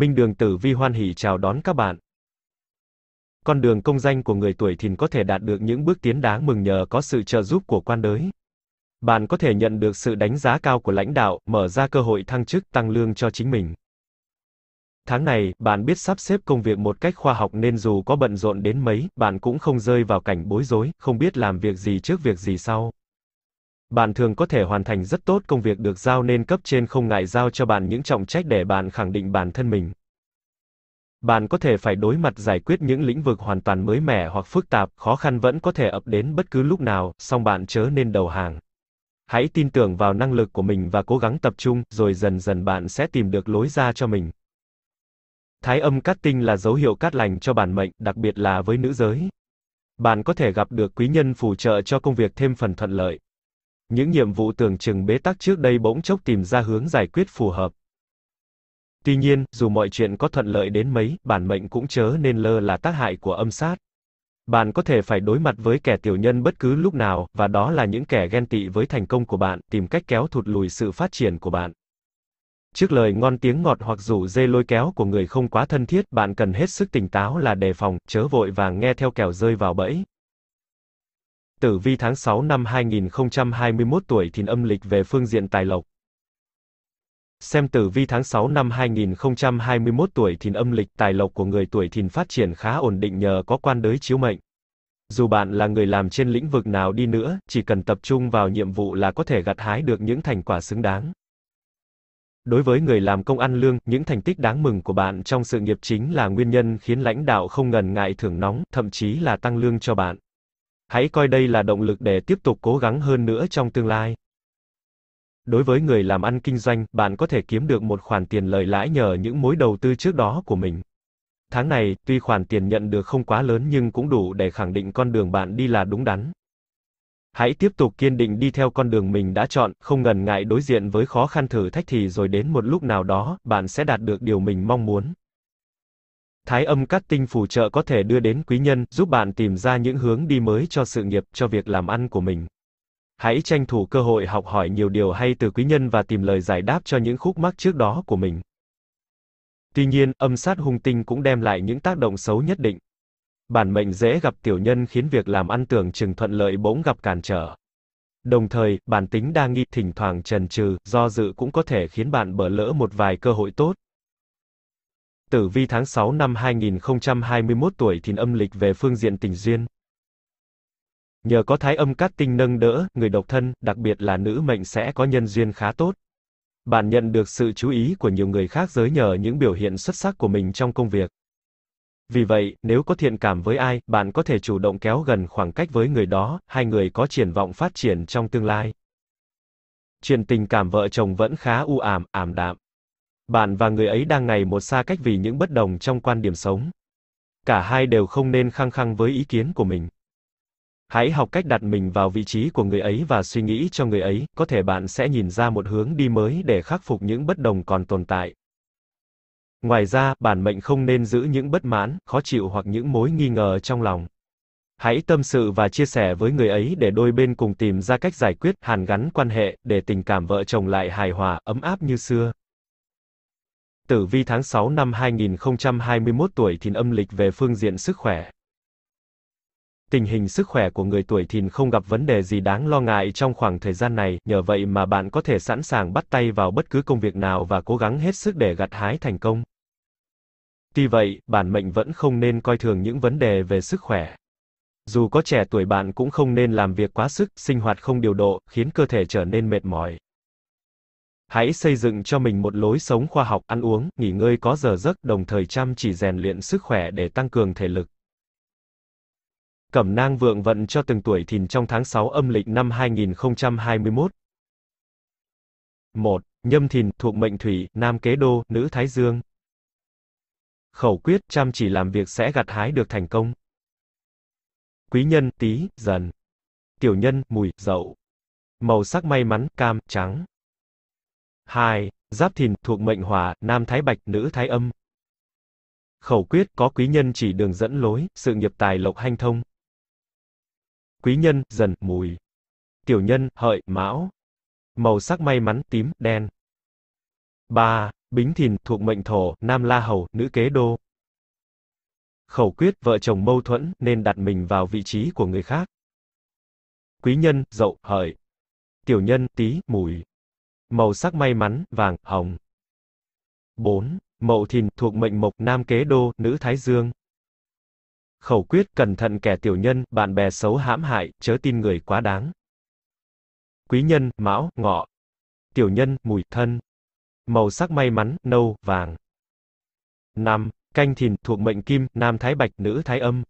Minh Đường Tử Vi hoan hỷ chào đón các bạn. Con đường công danh của người tuổi thìn có thể đạt được những bước tiến đáng mừng nhờ có sự trợ giúp của quan đới. Bạn có thể nhận được sự đánh giá cao của lãnh đạo, mở ra cơ hội thăng chức, tăng lương cho chính mình. Tháng này, bạn biết sắp xếp công việc một cách khoa học nên dù có bận rộn đến mấy, bạn cũng không rơi vào cảnh bối rối, không biết làm việc gì trước việc gì sau. Bạn thường có thể hoàn thành rất tốt công việc được giao nên cấp trên không ngại giao cho bạn những trọng trách để bạn khẳng định bản thân mình. Bạn có thể phải đối mặt giải quyết những lĩnh vực hoàn toàn mới mẻ hoặc phức tạp, khó khăn vẫn có thể ập đến bất cứ lúc nào, song bạn chớ nên đầu hàng. Hãy tin tưởng vào năng lực của mình và cố gắng tập trung, rồi dần dần bạn sẽ tìm được lối ra cho mình. Thái âm cát tinh là dấu hiệu cát lành cho bản mệnh, đặc biệt là với nữ giới. Bạn có thể gặp được quý nhân phù trợ cho công việc thêm phần thuận lợi. Những nhiệm vụ tưởng chừng bế tắc trước đây bỗng chốc tìm ra hướng giải quyết phù hợp. Tuy nhiên, dù mọi chuyện có thuận lợi đến mấy, bản mệnh cũng chớ nên lơ là tác hại của âm sát. Bạn có thể phải đối mặt với kẻ tiểu nhân bất cứ lúc nào, và đó là những kẻ ghen tị với thành công của bạn, tìm cách kéo thụt lùi sự phát triển của bạn. Trước lời ngon tiếng ngọt hoặc rủ dê lôi kéo của người không quá thân thiết, bạn cần hết sức tỉnh táo là đề phòng, chớ vội vàng nghe theo kẻo rơi vào bẫy. Tử vi tháng 6 năm 2021 tuổi thìn âm lịch về phương diện tài lộc. Xem tử vi tháng 6 năm 2021 tuổi thìn âm lịch tài lộc của người tuổi thìn phát triển khá ổn định nhờ có quan đới chiếu mệnh. Dù bạn là người làm trên lĩnh vực nào đi nữa, chỉ cần tập trung vào nhiệm vụ là có thể gặt hái được những thành quả xứng đáng. Đối với người làm công ăn lương, những thành tích đáng mừng của bạn trong sự nghiệp chính là nguyên nhân khiến lãnh đạo không ngần ngại thưởng nóng, thậm chí là tăng lương cho bạn. Hãy coi đây là động lực để tiếp tục cố gắng hơn nữa trong tương lai. Đối với người làm ăn kinh doanh, bạn có thể kiếm được một khoản tiền lợi lãi nhờ những mối đầu tư trước đó của mình. Tháng này, tuy khoản tiền nhận được không quá lớn nhưng cũng đủ để khẳng định con đường bạn đi là đúng đắn. Hãy tiếp tục kiên định đi theo con đường mình đã chọn, không ngần ngại đối diện với khó khăn thử thách thì rồi đến một lúc nào đó, bạn sẽ đạt được điều mình mong muốn. Thái âm cát tinh phù trợ có thể đưa đến quý nhân, giúp bạn tìm ra những hướng đi mới cho sự nghiệp, cho việc làm ăn của mình. Hãy tranh thủ cơ hội học hỏi nhiều điều hay từ quý nhân và tìm lời giải đáp cho những khúc mắc trước đó của mình. Tuy nhiên, âm sát hung tinh cũng đem lại những tác động xấu nhất định. Bản mệnh dễ gặp tiểu nhân khiến việc làm ăn tưởng chừng thuận lợi bỗng gặp cản trở. Đồng thời, bản tính đa nghi, thỉnh thoảng trần trừ, do dự cũng có thể khiến bạn bỏ lỡ một vài cơ hội tốt. Tử vi tháng 6 năm 2021 tuổi thìn âm lịch về phương diện tình duyên. Nhờ có thái âm cát tinh nâng đỡ, người độc thân, đặc biệt là nữ mệnh sẽ có nhân duyên khá tốt. Bạn nhận được sự chú ý của nhiều người khác giới nhờ những biểu hiện xuất sắc của mình trong công việc. Vì vậy, nếu có thiện cảm với ai, bạn có thể chủ động kéo gần khoảng cách với người đó, hai người có triển vọng phát triển trong tương lai. Chuyện tình cảm vợ chồng vẫn khá u ảm, ảm đạm. Bạn và người ấy đang ngày một xa cách vì những bất đồng trong quan điểm sống. Cả hai đều không nên khăng khăng với ý kiến của mình. Hãy học cách đặt mình vào vị trí của người ấy và suy nghĩ cho người ấy, có thể bạn sẽ nhìn ra một hướng đi mới để khắc phục những bất đồng còn tồn tại. Ngoài ra, bản mệnh không nên giữ những bất mãn, khó chịu hoặc những mối nghi ngờ trong lòng. Hãy tâm sự và chia sẻ với người ấy để đôi bên cùng tìm ra cách giải quyết, hàn gắn quan hệ, để tình cảm vợ chồng lại hài hòa, ấm áp như xưa. Tử vi tháng 6 năm 2021 tuổi thìn âm lịch về phương diện sức khỏe. Tình hình sức khỏe của người tuổi thìn không gặp vấn đề gì đáng lo ngại trong khoảng thời gian này, nhờ vậy mà bạn có thể sẵn sàng bắt tay vào bất cứ công việc nào và cố gắng hết sức để gặt hái thành công. Tuy vậy, bản mệnh vẫn không nên coi thường những vấn đề về sức khỏe. Dù có trẻ tuổi bạn cũng không nên làm việc quá sức, sinh hoạt không điều độ, khiến cơ thể trở nên mệt mỏi. Hãy xây dựng cho mình một lối sống khoa học, ăn uống, nghỉ ngơi có giờ giấc, đồng thời chăm chỉ rèn luyện sức khỏe để tăng cường thể lực. Cẩm nang vượng vận cho từng tuổi thìn trong tháng 6 âm lịch năm 2021. 1. Nhâm thìn, thuộc mệnh thủy, nam kế đô, nữ thái dương. Khẩu quyết, chăm chỉ làm việc sẽ gặt hái được thành công. Quý nhân, tí, dần. Tiểu nhân, mùi, dậu. Màu sắc may mắn, cam, trắng. 2. Giáp thìn, thuộc mệnh hỏa, nam thái bạch, nữ thái âm. Khẩu quyết, có quý nhân chỉ đường dẫn lối, sự nghiệp tài lộc hanh thông. Quý nhân, dần, mùi. Tiểu nhân, hợi, mão. Màu sắc may mắn, tím, đen. 3. Bính Thìn, thuộc mệnh Thổ, nam La Hầu, nữ Kế Đô. Khẩu quyết, vợ chồng mâu thuẫn, nên đặt mình vào vị trí của người khác. Quý nhân, Dậu, Hợi. Tiểu nhân, Tý, Mùi. Màu sắc may mắn, vàng, hồng. 4. Mậu Thìn, thuộc mệnh Mộc, nam Kế Đô, nữ Thái Dương. Khẩu quyết, cẩn thận kẻ tiểu nhân, bạn bè xấu hãm hại, chớ tin người quá đáng. Quý nhân, Mão, Ngọ. Tiểu nhân, Mùi, Thân. Màu sắc may mắn, nâu, vàng. 5. Canh thìn, thuộc mệnh kim, nam thái bạch, nữ thái âm.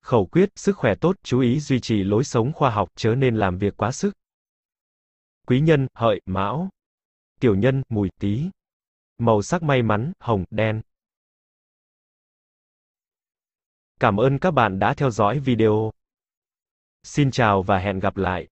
Khẩu quyết, sức khỏe tốt, chú ý duy trì lối sống khoa học, chớ nên làm việc quá sức. Quý nhân, hợi, mão. Tiểu nhân, mùi, tý. Màu sắc may mắn, hồng, đen. Cảm ơn các bạn đã theo dõi video. Xin chào và hẹn gặp lại.